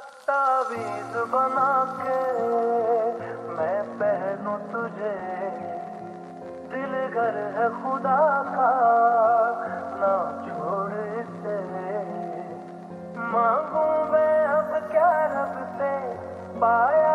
तावीज बना के मैं पहनू तुझे। दिल घर है खुदा का, ना छोड़ से मांगू मैं अब क्या रब से, पाया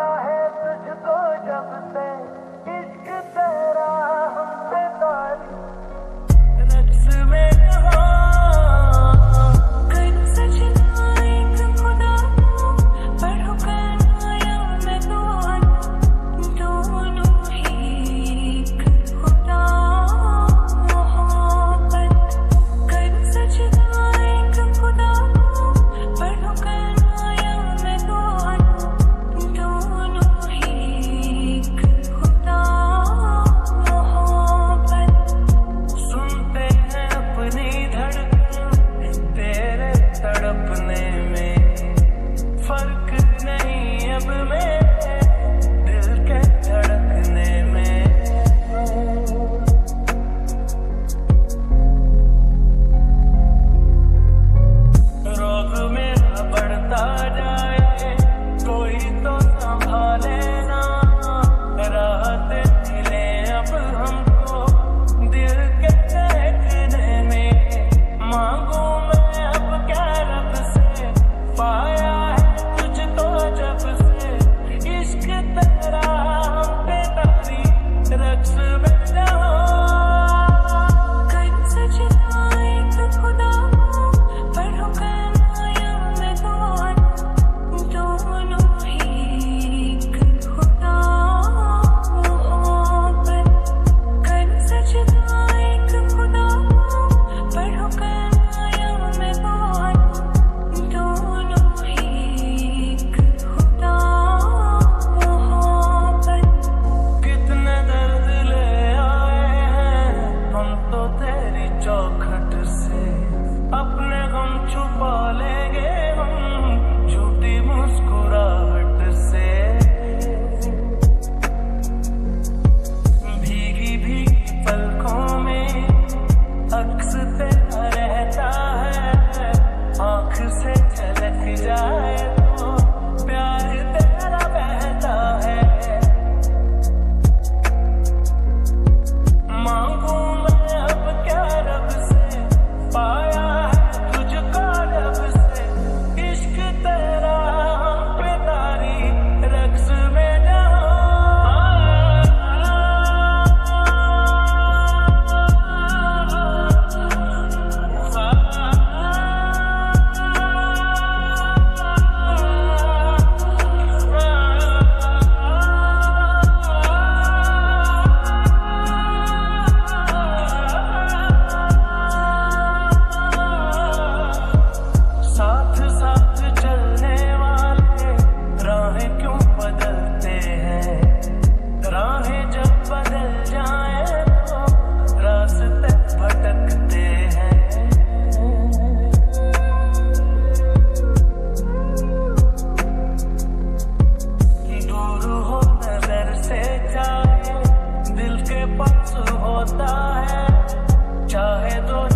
होता है चाहे तो